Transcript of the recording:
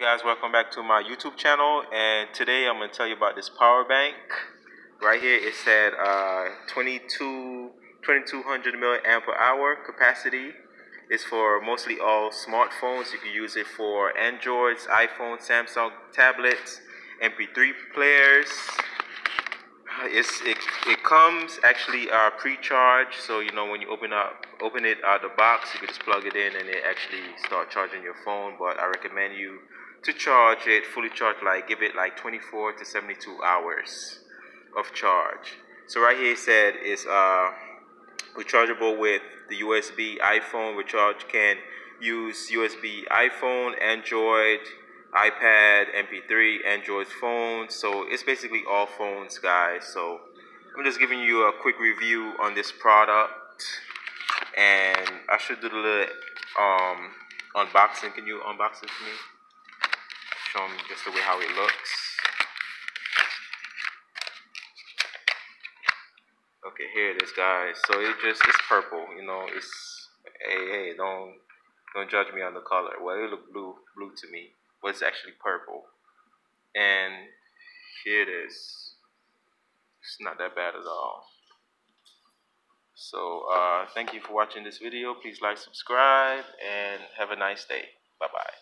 Guys, welcome back to my YouTube channel and today I'm going to tell you about this power bank. Right here it said uh, 22, 2200 milliampere-hour capacity. It's for mostly all smartphones. You can use it for Androids, iPhone, Samsung tablets, MP3 players. It's, it, it comes actually uh, pre-charged, so you know when you open up open it out of the box, you can just plug it in and it actually start charging your phone. But I recommend you to charge it fully charged, like give it like 24 to 72 hours of charge. So right here it said it's uh, rechargeable with the USB iPhone. Recharge can use USB iPhone, Android, iPad, MP3, Android phones. So it's basically all phones, guys. So I'm just giving you a quick review on this product, and I should do the little um, unboxing. Can you unbox it for me? Show them just the way how it looks. Okay, here it is, guys. So it just it's purple. You know, it's hey hey don't don't judge me on the color. Well, it look blue blue to me but it's actually purple. And here it is. It's not that bad at all. So uh, thank you for watching this video. Please like, subscribe, and have a nice day. Bye-bye.